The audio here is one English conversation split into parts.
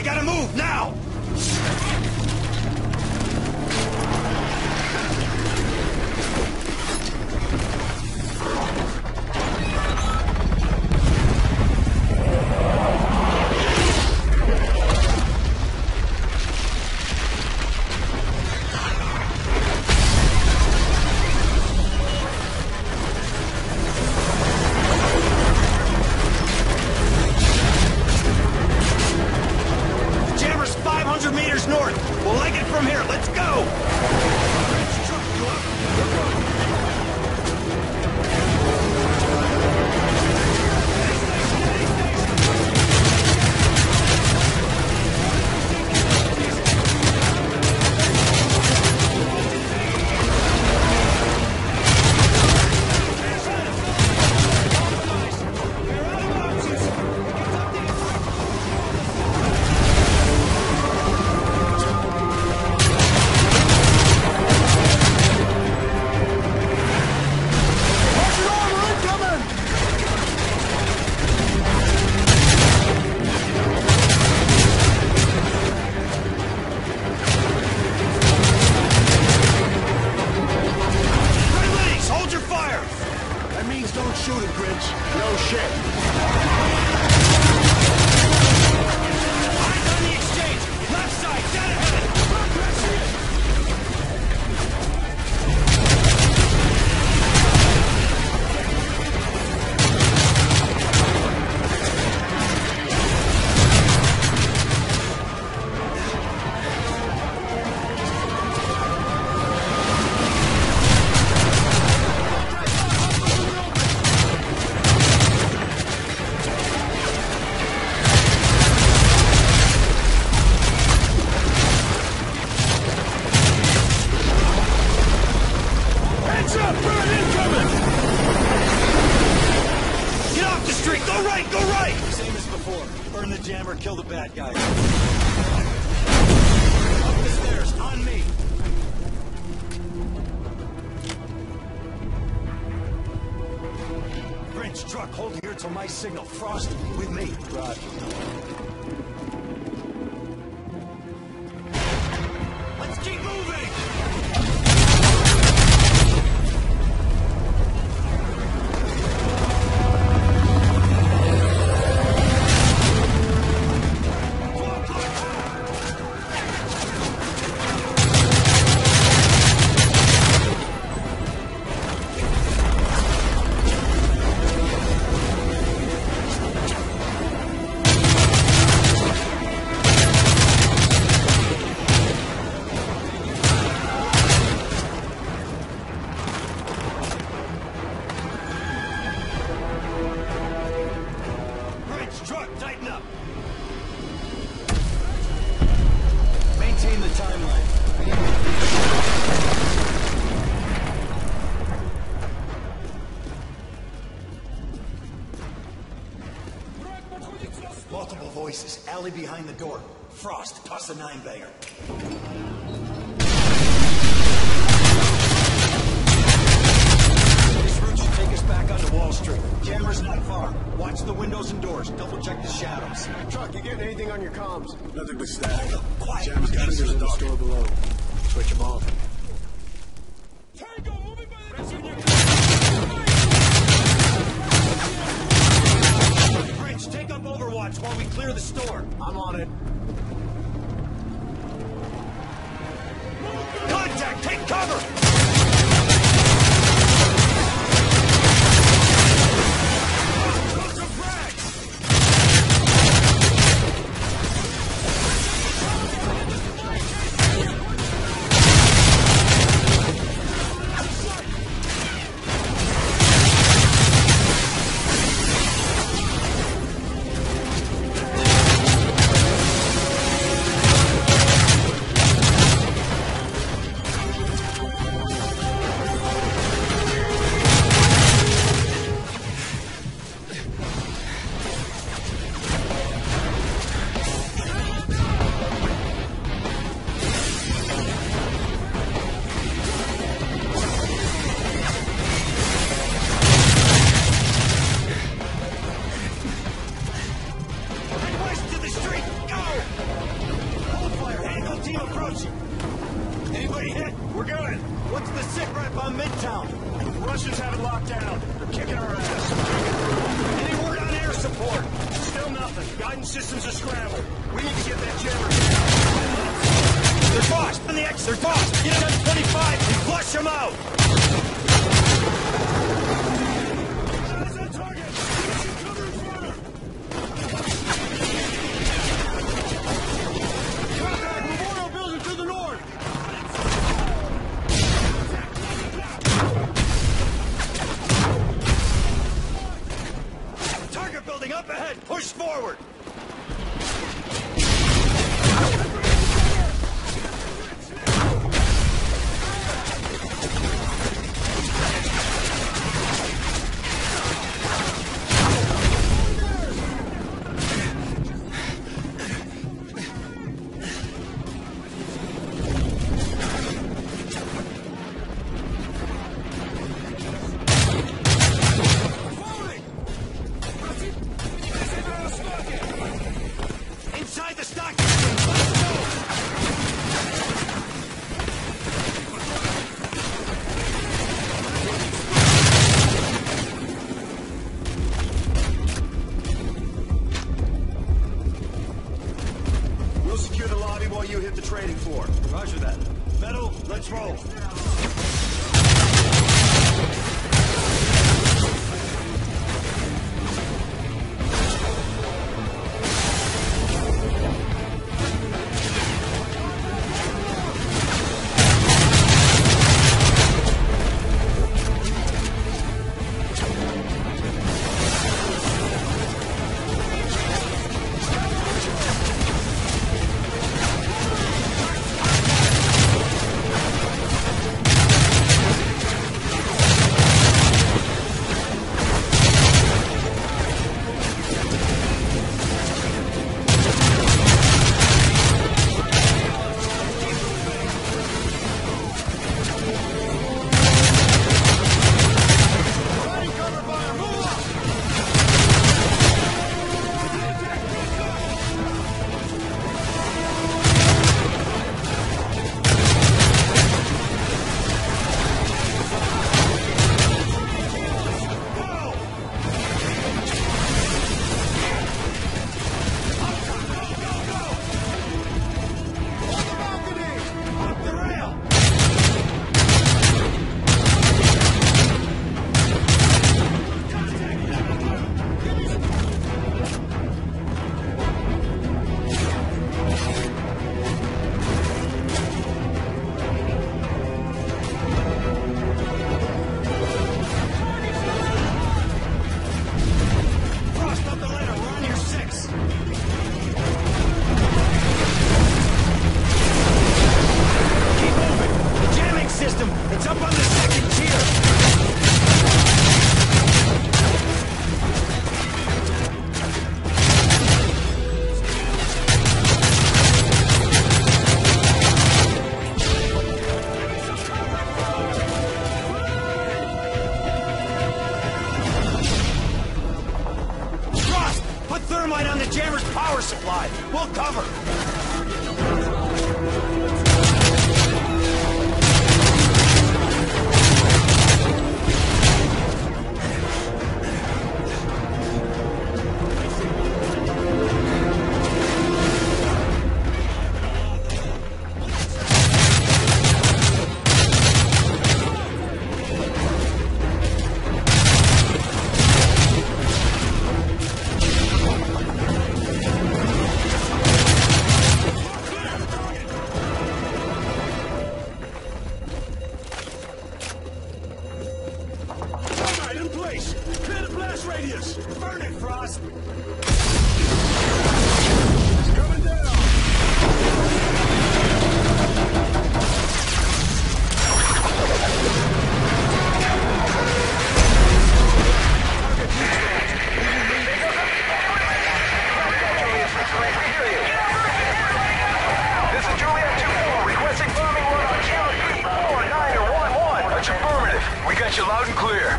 We gotta move from here. Let's go! That don't shoot it, Grinch. No shit. Eyes on the exchange! Left side, dead ahead! Till my signal. Frost, with me. Roger. Behind the door. Frost, toss a nine banger. This route should take us back onto Wall Street. Jammer's not far. Watch the windows and doors. Double check the shadows. Truck, you getting anything on your comms? Nothing but static. Quiet. Jammer's got us in the the store below. Switch them off. Take cover! Russians have it locked down. They're kicking our ass. Any word on air support? Still nothing. Guidance systems are scrambled. We need to get that jammer. They're tossed! On the X, they're tossed! Get it on 25 and flush them out! Radius. Burn it, Frost. affirmative. We got you loud and clear.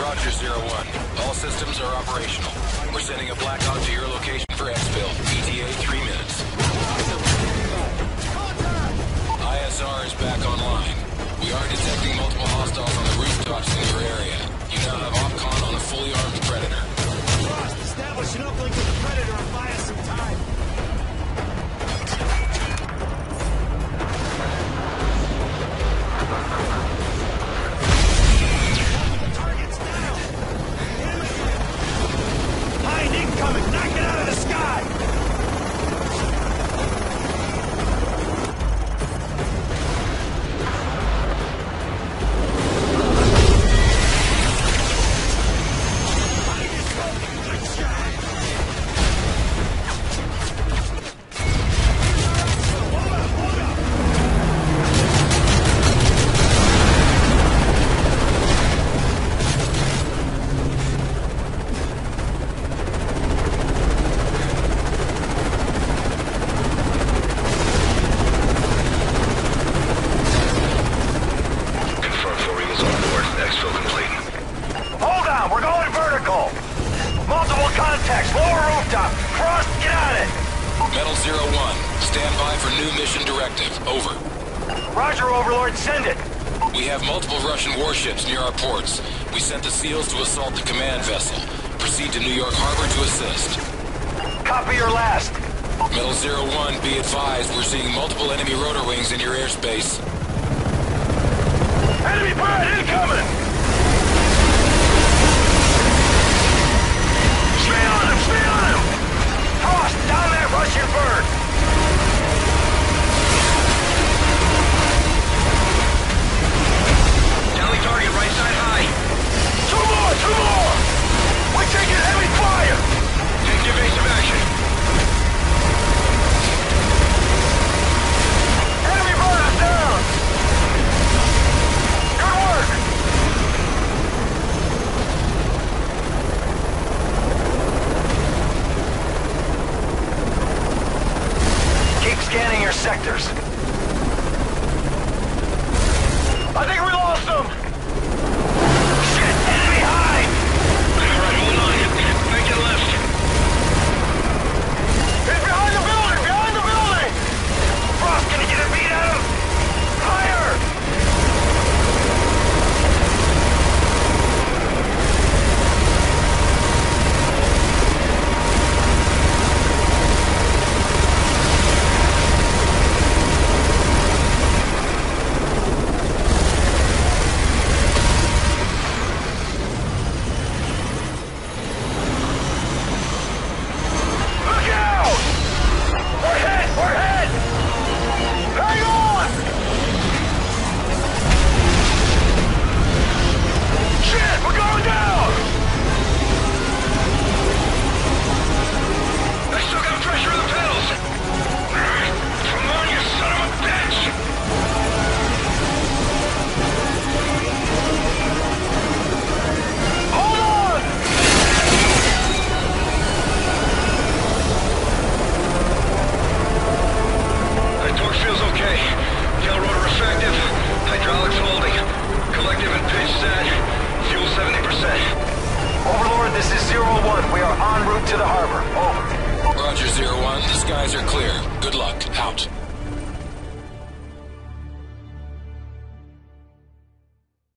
Roger, Zero One. All systems are operational. We're sending a Black Hawk to your location for exfil. ETA three minutes. ISR is back online. We are detecting multiple hostiles on the rooftops in your area. You now have OPCON on a fully armed Predator. Frost, establish an uplink with the Predator and fire. contact. Lower rooftop. Frost, get on it. Metal Zero One, stand by for new mission directive. Over. Roger, Overlord. Send it. We have multiple Russian warships near our ports. We sent the SEALs to assault the command vessel. Proceed to New York Harbor to assist. Copy your last. Metal Zero One, be advised, we're seeing multiple enemy rotor wings in your airspace. Enemy bird incoming!